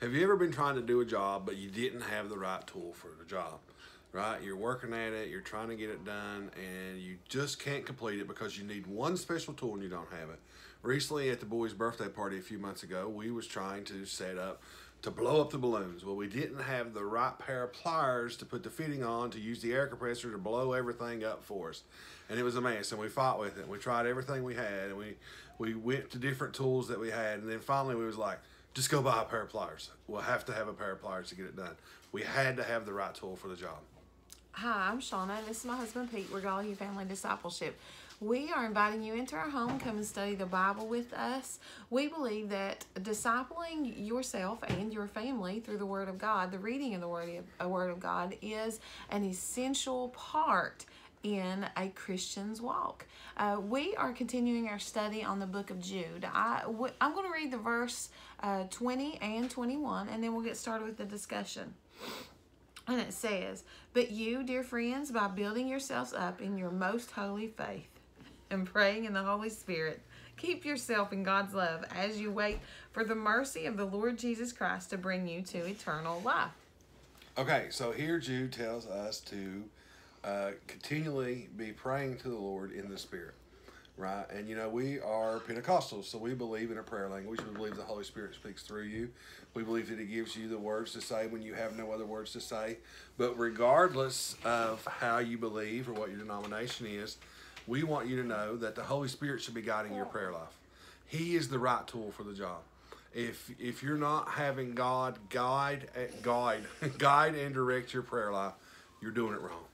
Have you ever been trying to do a job, but you didn't have the right tool for the job? Right? You're working at it, you're trying to get it done, and you just can't complete it because you need one special tool and you don't have it. Recently, at the boys' birthday party a few months ago, we was trying to set up to blow up the balloons. Well, we didn't have the right pair of pliers to put the fitting on to use the air compressor to blow everything up for us. And it was a mess, and we fought with it. We tried everything we had, and we, we went to different tools that we had, and then finally we was like, just go buy a pair of pliers. We'll have to have a pair of pliers to get it done. We had to have the right tool for the job. Hi, I'm Shawnna. And this is my husband Pete. We're Gollihue Family Discipleship. We are inviting you into our home. Come and study the Bible with us. We believe that discipling yourself and your family through the Word of God, the reading of the Word of, uh, Word of God, is an essential part in a Christian's walk. Uh, we are continuing our study on the book of Jude. I, w- I'm going to read the verse uh, 20 and 21, and then we'll get started with the discussion. And it says, But you, dear friends, by building yourselves up in your most holy faith and praying in the Holy Spirit, keep yourself in God's love as you wait for the mercy of the Lord Jesus Christ to bring you to eternal life. Okay, so here Jude tells us to uh, continually be praying to the Lord in the Spirit, right? And you know, we are Pentecostals, so we believe in a prayer language. We believe the Holy Spirit speaks through you. We believe that He gives you the words to say when you have no other words to say. But regardless of how you believe or what your denomination is, we want you to know that the Holy Spirit should be guiding your prayer life. He is the right tool for the job. If if you're not having God guide guide guide and direct your prayer life, you're doing it wrong,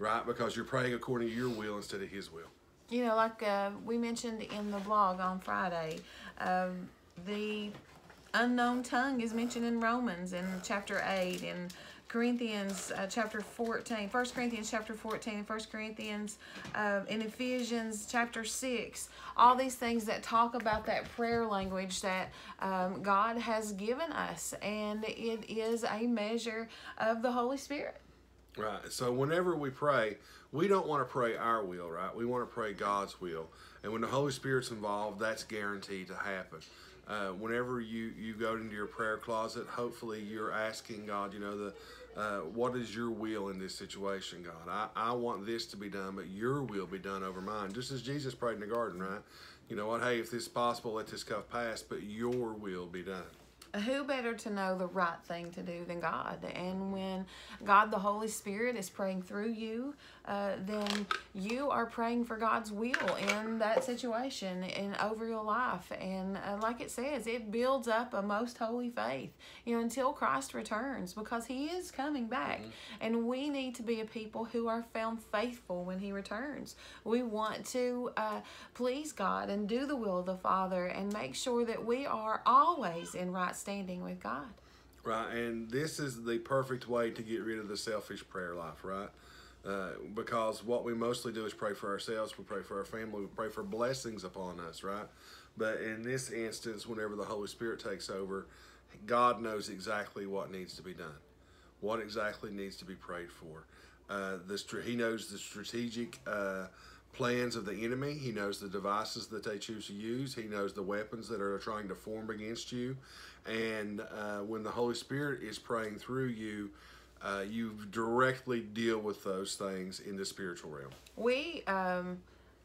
right? Because you're praying according to your will instead of His will. You know, like uh, we mentioned in the blog on Friday, um, the unknown tongue is mentioned in Romans in chapter 8 and Corinthians uh, chapter 14, 1 Corinthians chapter 14, and 1 Corinthians uh, in Ephesians chapter 6. All these things that talk about that prayer language that um, God has given us, and it is a measure of the Holy Spirit. Right. So whenever we pray, we don't want to pray our will, right? We want to pray God's will. And when the Holy Spirit's involved, that's guaranteed to happen. Uh, whenever you, you go into your prayer closet, hopefully you're asking God, you know, the uh, what is your will in this situation, God? I, I want this to be done, but your will be done over mine. Just as Jesus prayed in the garden, right? You know what? Hey, if this is possible, let this cup pass, but your will be done who better to know the right thing to do than God? And when God, the Holy Spirit, is praying through you, uh, then you are praying for God's will in that situation and over your life. And uh, like it says, it builds up a most holy faith, you know, until Christ returns because He is coming back. Mm-hmm. And we need to be a people who are found faithful when He returns. We want to uh, please God and do the will of the Father and make sure that we are always in right standing with God. Right, and this is the perfect way to get rid of the selfish prayer life, right? Uh, because what we mostly do is pray for ourselves, we pray for our family, we pray for blessings upon us, right? But in this instance, whenever the Holy Spirit takes over, God knows exactly what needs to be done, what exactly needs to be prayed for. Uh, the He knows the strategic uh, plans of the enemy. He knows the devices that they choose to use. He knows the weapons that are trying to form against you. And uh, when the Holy Spirit is praying through you, uh, you directly deal with those things in the spiritual realm. We um,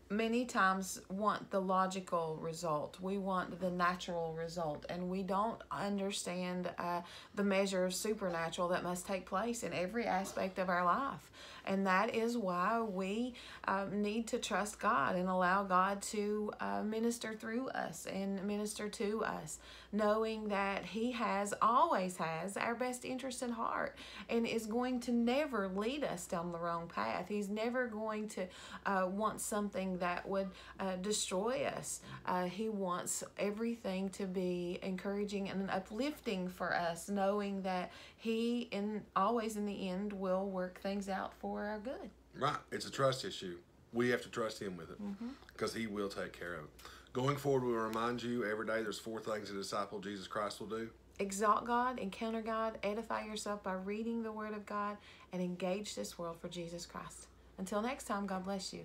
many times want the logical result. We want the natural result, and we don't understand uh, the measure of supernatural that must take place in every aspect of our life. And that is why we um, need to trust God and allow God to uh, minister through us and minister to us, knowing that He has, always has, our best interest in heart and is going to never lead us down the wrong path. He's never going to uh, want something that would uh, destroy us. Uh, he wants everything to be encouraging and uplifting for us, knowing that He, in always in the end, will work things out for our good. Right. It's a trust issue. We have to trust Him with it because mm-hmm. He will take care of it. Going forward, we remind you every day there's four things a disciple Jesus Christ will do exalt God, encounter God, edify yourself by reading the Word of God, and engage this world for Jesus Christ. Until next time, God bless you.